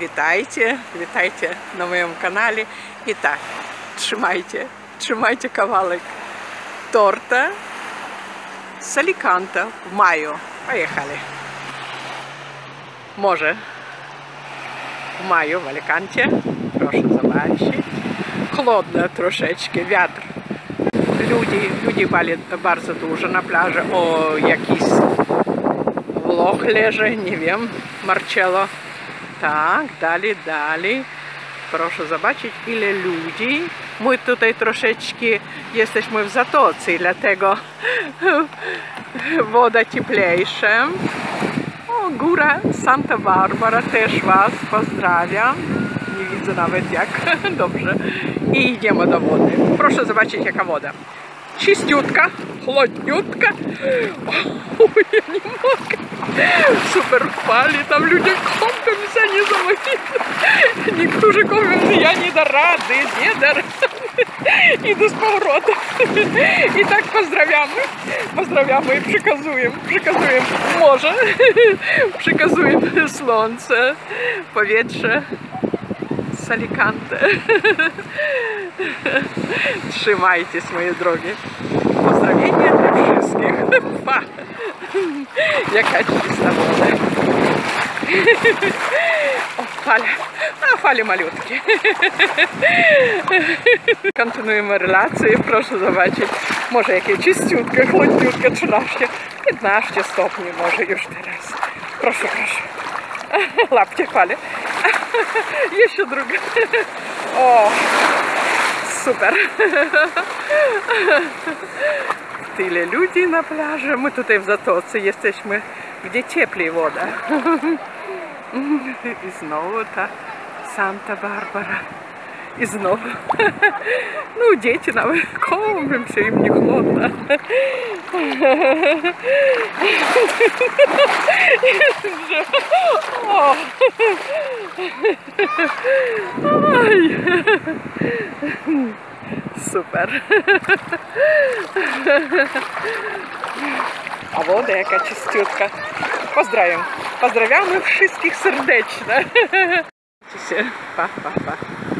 Витайте, витайте на моем канале. І так, тримайте, тримайте кавалик торта с Аликанта в маю. Поехали. Може, в маю в Аликанте, Прошу забачити. Холодно трошечки, вятр. Люди, люди bardzo dużo na plaży. O, jakiś Włoch leży, nie wiem, Marcello. Tak, dalej, dalej. Proszę zobaczyć, ile ludzi. My tutaj troszeczkę jesteśmy w zatoce, dlatego woda cieplejsza. O, góra Santa Barbara też Was pozdrawiam. Nie widzę nawet jak. Dobrze. I idziemy do wody. Proszę zobaczyć, jaka woda. чистютка, холоднютка. Ой, я не мог. Супер впали, там люди копимся, не заводили. Никто же копимся, я не дорады, не дорады, ради. с поворота. И І так поздравляємо. поздравляем і приказуем, приказуем, може. приказуем сонце, повітря с Аликанте. Сшивайтесь, мои дорогі. Поздравлення для всіх. Па! Яка чиста вода. О, Фаля. А, Фалі малютки. Континуємо реляції. Прошу побачити. Може, яке чистютка, хладнютка, чудовка. 15 стопні, може, юж зараз. Прошу, прошу. Лапки, Фалі. Є ще друге. О, супер. Тyle ludzi na plaży. My tutaj w Zatoce jesteśmy, gdzie cieplej woda. I znowu ta Santa Barbara. I znowu. No dzieci nawet kąpią się, im nie chłodno. O, Ой. Супер. А вода яка чистютка. Поздравим. Поздравляємо всіх сердечно. Па-па-па.